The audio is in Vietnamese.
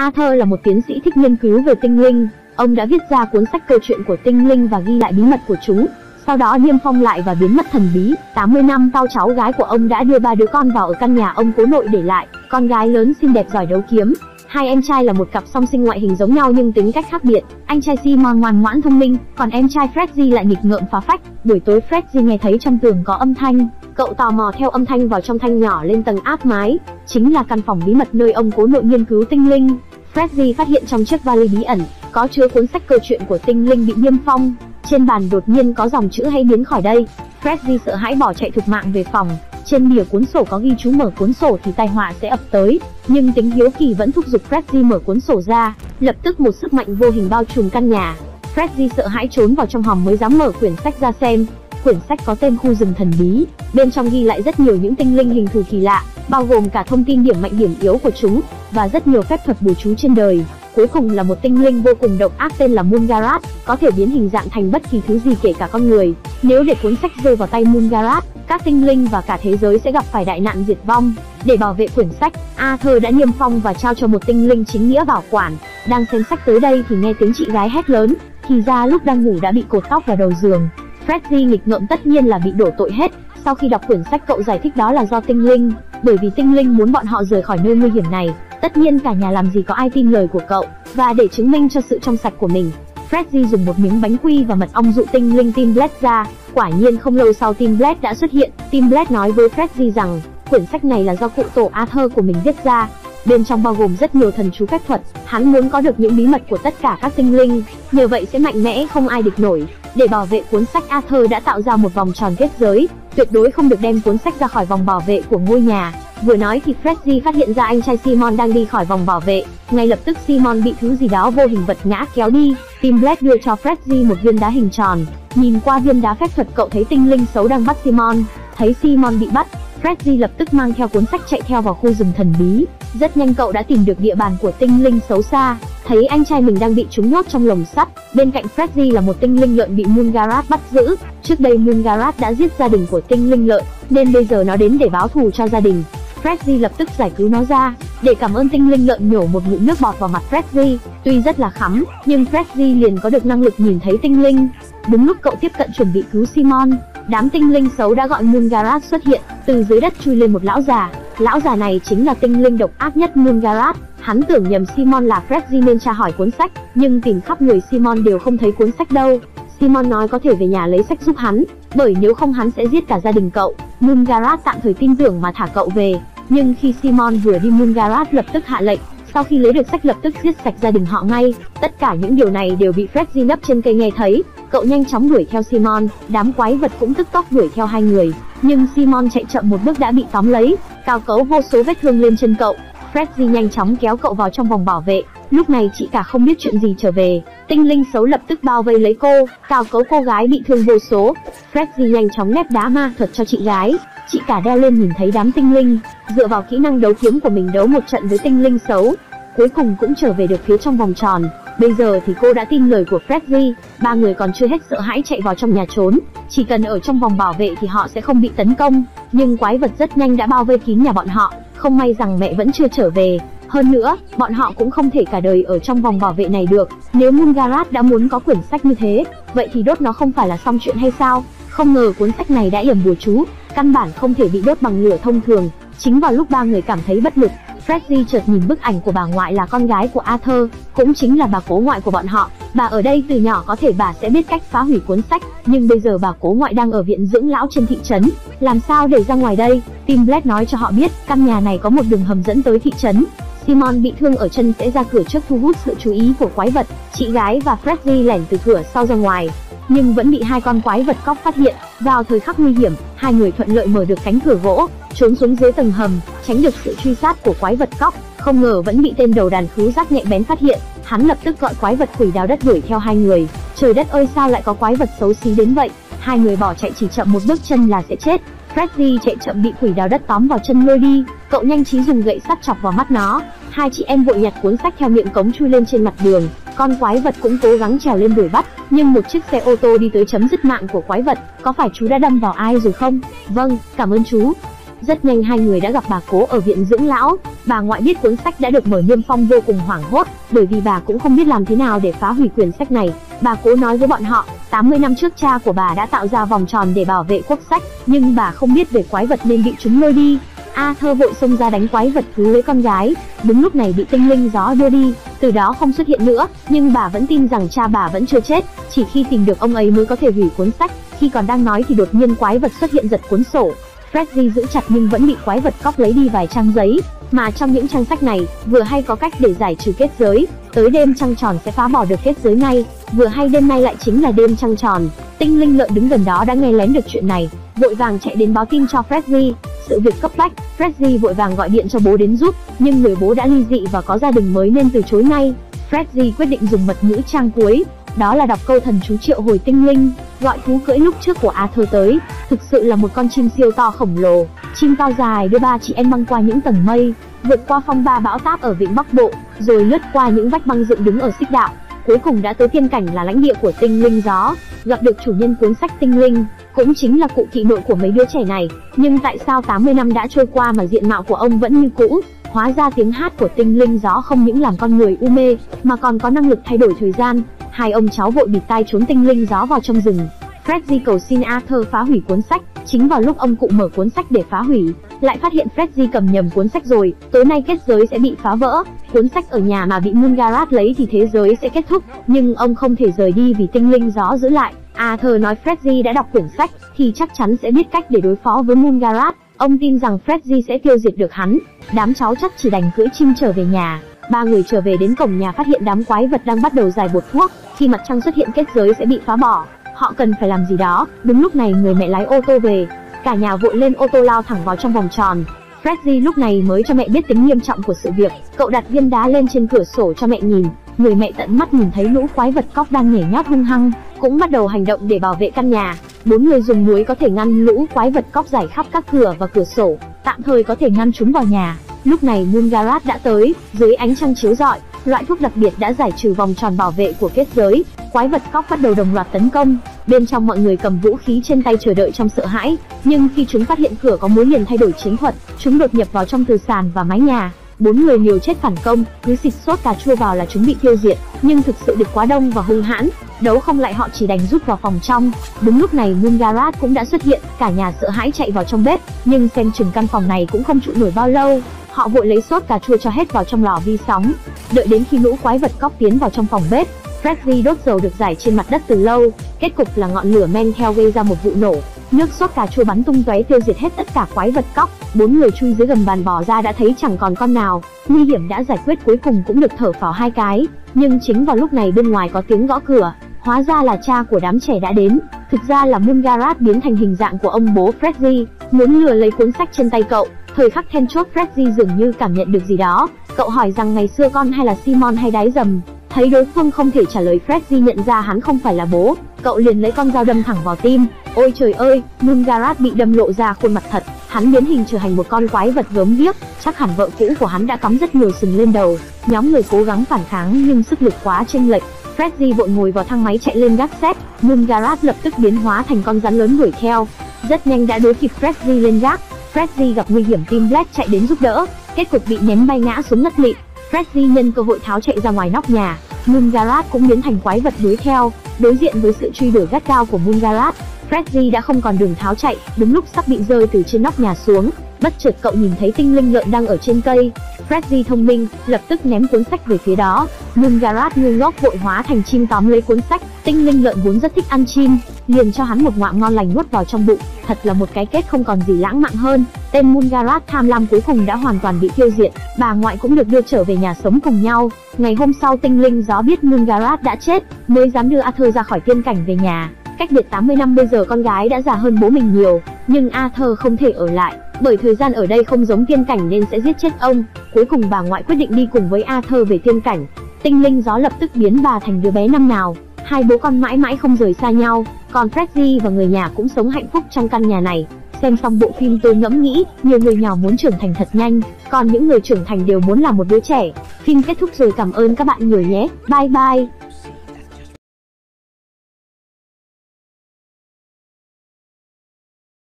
Arthur là một tiến sĩ thích nghiên cứu về tinh linh, ông đã viết ra cuốn sách câu chuyện của tinh linh và ghi lại bí mật của chúng. Sau đó niêm phong lại và biến mất thần bí. 80 năm sau cháu gái của ông đã đưa ba đứa con vào ở căn nhà ông cố nội để lại. Con gái lớn xinh đẹp giỏi đấu kiếm, Hai em trai là một cặp song sinh ngoại hình giống nhau nhưng tính cách khác biệt. Anh trai Simon ngoan ngoãn thông minh, còn em trai Freddy lại nghịch ngợm phá phách. Buổi tối Freddy nghe thấy trong tường có âm thanh, cậu tò mò theo âm thanh vào trong thanh nhỏ lên tầng áp mái, chính là căn phòng bí mật nơi ông cố nội nghiên cứu tinh linh. Freddy phát hiện trong chiếc vali bí ẩn có chứa cuốn sách câu chuyện của tinh linh bị niêm phong. Trên bàn đột nhiên có dòng chữ hay biến khỏi đây. Freddy sợ hãi bỏ chạy thục mạng về phòng, trên bìa cuốn sổ có ghi chú mở cuốn sổ thì tai họa sẽ ập tới, nhưng tính hiếu kỳ vẫn thúc giục Freddy mở cuốn sổ ra. Lập tức một sức mạnh vô hình bao trùm căn nhà. Freddy sợ hãi trốn vào trong hòm mới dám mở quyển sách ra xem. Quyển sách có tên khu rừng thần bí, bên trong ghi lại rất nhiều những tinh linh hình thù kỳ lạ, bao gồm cả thông tin điểm mạnh điểm yếu của chúng và rất nhiều phép thuật bùa chú trên đời. Cuối cùng là một tinh linh vô cùng độc ác tên là Mungarat, có thể biến hình dạng thành bất kỳ thứ gì kể cả con người. Nếu để cuốn sách rơi vào tay Mungarat, các tinh linh và cả thế giới sẽ gặp phải đại nạn diệt vong. Để bảo vệ quyển sách, Arthur đã niêm phong và trao cho một tinh linh chính nghĩa bảo quản. Đang xem sách tới đây thì nghe tiếng chị gái hét lớn, thì ra lúc đang ngủ đã bị cột tóc vào đầu giường. Freddy nghịch ngợm tất nhiên là bị đổ tội hết. Sau khi đọc quyển sách cậu giải thích đó là do tinh linh, bởi vì tinh linh muốn bọn họ rời khỏi nơi nguy hiểm này. Tất nhiên cả nhà làm gì có ai tin lời của cậu, và để chứng minh cho sự trong sạch của mình, Freddy dùng một miếng bánh quy và mật ong dụ tinh linh Tim Black ra. Quả nhiên không lâu sau Tim Black đã xuất hiện. Tim Black nói với Freddy rằng, quyển sách này là do cụ tổ Arthur của mình viết ra. Bên trong bao gồm rất nhiều thần chú phép thuật, hắn muốn có được những bí mật của tất cả các tinh linh, nhờ vậy sẽ mạnh mẽ không ai địch nổi. Để bảo vệ cuốn sách Arthur đã tạo ra một vòng tròn kết giới, tuyệt đối không được đem cuốn sách ra khỏi vòng bảo vệ của ngôi nhà. Vừa nói thì Freddy phát hiện ra anh trai Simon đang đi khỏi vòng bảo vệ, ngay lập tức Simon bị thứ gì đó vô hình vật ngã kéo đi. Tim Black đưa cho Freddy một viên đá hình tròn. Nhìn qua viên đá phép thuật cậu thấy tinh linh xấu đang bắt Simon. Thấy Simon bị bắt, Freddy lập tức mang theo cuốn sách chạy theo vào khu rừng thần bí. Rất nhanh cậu đã tìm được địa bàn của tinh linh xấu xa, thấy anh trai mình đang bị chúng nhốt trong lồng sắt. Bên cạnh Freddy là một tinh linh lợn bị Mungarat bắt giữ. Trước đây Mungarat đã giết gia đình của tinh linh lợn, nên bây giờ nó đến để báo thù cho gia đình. Freddy lập tức giải cứu nó ra, để cảm ơn tinh linh lợn nhổ một ngụm nước bọt vào mặt Freddy. Tuy rất là khắm, nhưng Freddy liền có được năng lực nhìn thấy tinh linh. Đúng lúc cậu tiếp cận chuẩn bị cứu Simon, đám tinh linh xấu đã gọi Mungarat xuất hiện, từ dưới đất chui lên một lão già. Lão già này chính là tinh linh độc ác nhất Mungarat. Hắn tưởng nhầm Simon là Freddy nên tra hỏi cuốn sách, nhưng tìm khắp người Simon đều không thấy cuốn sách đâu. Simon nói có thể về nhà lấy sách giúp hắn, bởi nếu không hắn sẽ giết cả gia đình cậu. Mungarat tạm thời tin tưởng mà thả cậu về, nhưng khi Simon vừa đi Mungarat lập tức hạ lệnh, sau khi lấy được sách lập tức giết sạch gia đình họ ngay. Tất cả những điều này đều bị Freddy nấp trên cây nghe thấy. Cậu nhanh chóng đuổi theo Simon, đám quái vật cũng tức tốc đuổi theo hai người. Nhưng Simon chạy chậm một bước đã bị tóm lấy, cao cấu vô số vết thương lên chân cậu. Freddy nhanh chóng kéo cậu vào trong vòng bảo vệ. Lúc này chị cả không biết chuyện gì trở về, tinh linh xấu lập tức bao vây lấy cô, cao cấu cô gái bị thương vô số. Freddy nhanh chóng nép đá ma thuật cho chị gái, chị cả đeo lên nhìn thấy đám tinh linh, dựa vào kỹ năng đấu kiếm của mình đấu một trận với tinh linh xấu, cuối cùng cũng trở về được phía trong vòng tròn. Bây giờ thì cô đã tin lời của Freddy, ba người còn chưa hết sợ hãi chạy vào trong nhà trốn, chỉ cần ở trong vòng bảo vệ thì họ sẽ không bị tấn công, nhưng quái vật rất nhanh đã bao vây kín nhà bọn họ, không may rằng mẹ vẫn chưa trở về. Hơn nữa, bọn họ cũng không thể cả đời ở trong vòng bảo vệ này được. Nếu Mungarat đã muốn có quyển sách như thế, vậy thì đốt nó không phải là xong chuyện hay sao? Không ngờ cuốn sách này đã yểm bùa chú, căn bản không thể bị đốt bằng lửa thông thường. Chính vào lúc ba người cảm thấy bất lực, Freddy chợt nhìn bức ảnh của bà ngoại là con gái của Arthur, cũng chính là bà cố ngoại của bọn họ. Bà ở đây từ nhỏ có thể bà sẽ biết cách phá hủy cuốn sách, nhưng bây giờ bà cố ngoại đang ở viện dưỡng lão trên thị trấn, làm sao để ra ngoài đây? Tim Black nói cho họ biết, căn nhà này có một đường hầm dẫn tới thị trấn. Simon bị thương ở chân sẽ ra cửa trước thu hút sự chú ý của quái vật. Chị gái và Freddy lẻn từ cửa sau ra ngoài, nhưng vẫn bị hai con quái vật cóc phát hiện. Vào thời khắc nguy hiểm, hai người thuận lợi mở được cánh cửa gỗ, trốn xuống dưới tầng hầm, tránh được sự truy sát của quái vật cóc. Không ngờ vẫn bị tên đầu đàn khứu giác nhạy bén phát hiện, hắn lập tức gọi quái vật quỷ đào đất đuổi theo hai người. Trời đất ơi sao lại có quái vật xấu xí đến vậy? Hai người bỏ chạy chỉ chậm một bước chân là sẽ chết. Freddy chạy chậm bị quỷ đào đất tóm vào chân lôi đi, cậu nhanh trí dùng gậy sắt chọc vào mắt nó. Hai chị em vội nhặt cuốn sách theo miệng cống chui lên trên mặt đường, con quái vật cũng cố gắng trèo lên đuổi bắt, nhưng một chiếc xe ô tô đi tới chấm dứt mạng của quái vật, có phải chú đã đâm vào ai rồi không? Vâng, cảm ơn chú. Rất nhanh hai người đã gặp bà cố ở viện dưỡng lão. Bà ngoại biết cuốn sách đã được mở niêm phong vô cùng hoảng hốt, bởi vì bà cũng không biết làm thế nào để phá hủy quyển sách này. Bà cố nói với bọn họ, 80 năm trước cha của bà đã tạo ra vòng tròn để bảo vệ quốc sách, nhưng bà không biết về quái vật nên bị chúng lôi đi. A Thơ vội xông ra đánh quái vật cứu lấy con gái, đúng lúc này bị tinh linh gió đưa đi, từ đó không xuất hiện nữa, nhưng bà vẫn tin rằng cha bà vẫn chưa chết, chỉ khi tìm được ông ấy mới có thể hủy cuốn sách. Khi còn đang nói thì đột nhiên quái vật xuất hiện giật cuốn sổ. Freddy giữ chặt nhưng vẫn bị quái vật cóc lấy đi vài trang giấy, mà trong những trang sách này, vừa hay có cách để giải trừ kết giới, tới đêm trăng tròn sẽ phá bỏ được kết giới ngay, vừa hay đêm nay lại chính là đêm trăng tròn. Tinh linh lợn đứng gần đó đã nghe lén được chuyện này, vội vàng chạy đến báo tin cho Freddy. Sự việc cấp bách, Freddy vội vàng gọi điện cho bố đến giúp, nhưng người bố đã ly dị và có gia đình mới nên từ chối ngay. Freddy quyết định dùng mật ngữ trang cuối, đó là đọc câu thần chú triệu hồi tinh linh, gọi thú cưỡi lúc trước của Arthur tới, thực sự là một con chim siêu to khổng lồ, chim to dài đưa ba chị em băng qua những tầng mây, vượt qua phong ba bão táp ở vịnh Bắc Bộ, rồi lướt qua những vách băng dựng đứng ở xích đạo, cuối cùng đã tới thiên cảnh là lãnh địa của tinh linh gió, gặp được chủ nhân cuốn sách tinh linh, cũng chính là cụ thị nội của mấy đứa trẻ này, nhưng tại sao 80 năm đã trôi qua mà diện mạo của ông vẫn như cũ? Hóa ra tiếng hát của tinh linh gió không những làm con người u mê, mà còn có năng lực thay đổi thời gian. Hai ông cháu vội bịt tai trốn tinh linh gió vào trong rừng. Freddy cầu xin Arthur phá hủy cuốn sách, chính vào lúc ông cụ mở cuốn sách để phá hủy, lại phát hiện Freddy cầm nhầm cuốn sách rồi, tối nay kết giới sẽ bị phá vỡ, cuốn sách ở nhà mà bị Mungarat lấy thì thế giới sẽ kết thúc, nhưng ông không thể rời đi vì tinh linh gió giữ lại. À, Arthur nói Freddy đã đọc quyển sách, thì chắc chắn sẽ biết cách để đối phó với Mungarat. Ông tin rằng Freddy sẽ tiêu diệt được hắn. Đám cháu chắc chỉ đành cưỡi chim trở về nhà. Ba người trở về đến cổng nhà phát hiện đám quái vật đang bắt đầu giải bột thuốc. Khi mặt trăng xuất hiện kết giới sẽ bị phá bỏ. Họ cần phải làm gì đó. Đúng lúc này người mẹ lái ô tô về. Cả nhà vội lên ô tô lao thẳng vào trong vòng tròn. Freddy lúc này mới cho mẹ biết tính nghiêm trọng của sự việc. Cậu đặt viên đá lên trên cửa sổ cho mẹ nhìn. Người mẹ tận mắt nhìn thấy lũ quái vật cóc đang nhảy nhót hung hăng, cũng bắt đầu hành động để bảo vệ căn nhà. Bốn người dùng muối có thể ngăn lũ quái vật cóc giải khắp các cửa và cửa sổ, tạm thời có thể ngăn chúng vào nhà. Lúc này Mungarat đã tới, dưới ánh trăng chiếu rọi, loại thuốc đặc biệt đã giải trừ vòng tròn bảo vệ của kết giới. Quái vật cóc bắt đầu đồng loạt tấn công. Bên trong mọi người cầm vũ khí trên tay chờ đợi trong sợ hãi, nhưng khi chúng phát hiện cửa có mối liền thay đổi chiến thuật, chúng đột nhập vào trong từ sàn và mái nhà. Bốn người liều chết phản công, cứ xịt sốt cà chua vào là chúng bị tiêu diệt, nhưng thực sự địch quá đông và hung hãn, đấu không lại họ chỉ đành rút vào phòng trong. Đúng lúc này Mungarat cũng đã xuất hiện, cả nhà sợ hãi chạy vào trong bếp, nhưng xem chừng căn phòng này cũng không trụ nổi bao lâu. Họ vội lấy sốt cà chua cho hết vào trong lò vi sóng. Đợi đến khi lũ quái vật cóc tiến vào trong phòng bếp, Freddy đốt dầu được giải trên mặt đất từ lâu, kết cục là ngọn lửa men theo gây ra một vụ nổ. Nước sốt cà chua bắn tung tóe tiêu diệt hết tất cả quái vật cóc. Bốn người chui dưới gầm bàn bò ra đã thấy chẳng còn con nào. Nguy hiểm đã giải quyết cuối cùng cũng được thở phào hai cái. Nhưng chính vào lúc này bên ngoài có tiếng gõ cửa. Hóa ra là cha của đám trẻ đã đến. Thực ra là Mungarat biến thành hình dạng của ông bố Freddy, muốn lừa lấy cuốn sách trên tay cậu. Thời khắc then chốt Freddy dường như cảm nhận được gì đó. Cậu hỏi rằng ngày xưa con hay là Simon hay đáy dầm. Thấy đối phương không thể trả lời Freddy nhận ra hắn không phải là bố, cậu liền lấy con dao đâm thẳng vào tim. Ôi trời ơi, Mungarat bị đâm lộ ra khuôn mặt thật, hắn biến hình trở thành một con quái vật gớm ghiếc, chắc hẳn vợ cũ của hắn đã cắm rất nhiều sừng lên đầu. Nhóm người cố gắng phản kháng nhưng sức lực quá chênh lệch. Freddy vội ngồi vào thang máy chạy lên gác xếp, Mungarat lập tức biến hóa thành con rắn lớn đuổi theo. Rất nhanh đã đối kịp Freddy lên gác, Freddy gặp nguy hiểm Team Black chạy đến giúp đỡ, kết cục bị ném bay ngã xuống ngất lịm. Freddy nhân cơ hội tháo chạy ra ngoài nóc nhà, Mungarat cũng biến thành quái vật đuổi theo, đối diện với sự truy đuổi gắt gao của Mungarat, Freddy đã không còn đường tháo chạy, đúng lúc sắp bị rơi từ trên nóc nhà xuống, bất chợt cậu nhìn thấy tinh linh lợn đang ở trên cây. Freddy thông minh, lập tức ném cuốn sách về phía đó. Mungarat ngu ngốc vội hóa thành chim tóm lấy cuốn sách, tinh linh lợn vốn rất thích ăn chim, liền cho hắn một ngoạm ngon lành nuốt vào trong bụng, thật là một cái kết không còn gì lãng mạn hơn. Tên Mungarat tham lam cuối cùng đã hoàn toàn bị tiêu diệt, bà ngoại cũng được đưa trở về nhà sống cùng nhau. Ngày hôm sau tinh linh gió biết Mungarat đã chết, mới dám đưa Arthur ra khỏi tiên cảnh về nhà. Cách biệt 80 năm bây giờ con gái đã già hơn bố mình nhiều, nhưng Arthur không thể ở lại, bởi thời gian ở đây không giống tiên cảnh nên sẽ giết chết ông. Cuối cùng bà ngoại quyết định đi cùng với Arthur về tiên cảnh. Tinh linh gió lập tức biến bà thành đứa bé năm nào. Hai bố con mãi mãi không rời xa nhau, còn Freddy và người nhà cũng sống hạnh phúc trong căn nhà này. Xem xong bộ phim tôi ngẫm nghĩ, nhiều người nhỏ muốn trưởng thành thật nhanh, còn những người trưởng thành đều muốn là một đứa trẻ. Phim kết thúc rồi cảm ơn các bạn người nhé. Bye bye.